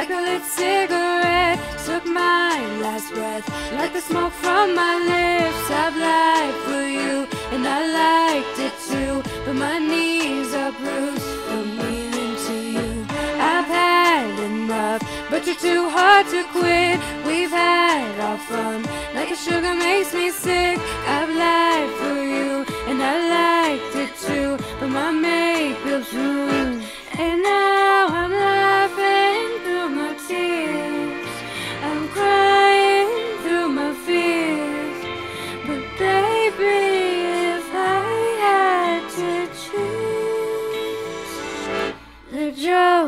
like a lit cigarette. Took my last breath, like the smoke from my lips. I've lied for you, and I liked it too. But my knees are bruised from leaning to you. I've had enough, but you're too hard to quit. We've had our fun, like the sugar makes me sick. I've lied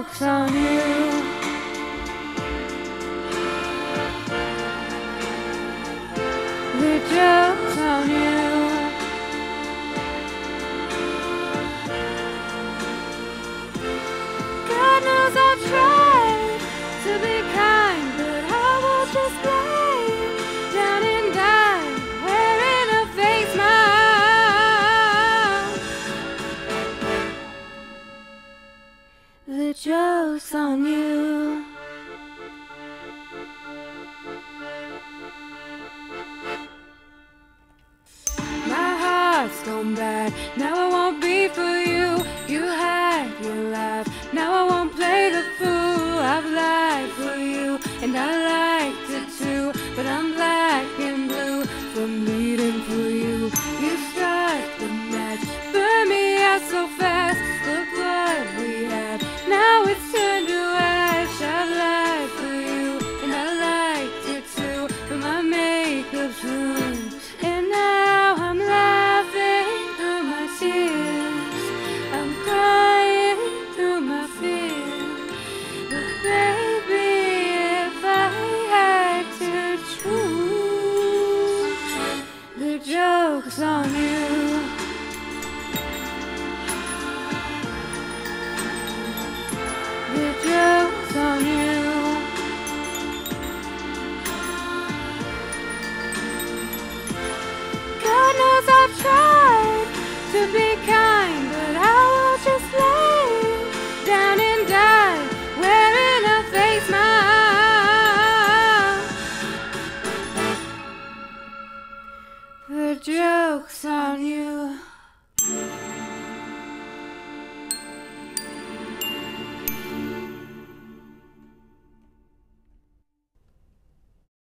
joke's on you. The joke's on you. God knows I've tried Joke's on you. My heart's gone bad, now I won't be for you. You had your laugh, now I won't play the fool. I've lied for you, and I liked it too, but I'm on you. Joke's on you.